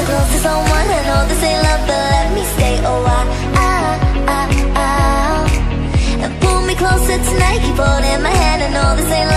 Close to someone, I know this ain't love, but let me stay a while. And pull me closer tonight Keep holding my hand, and all this ain't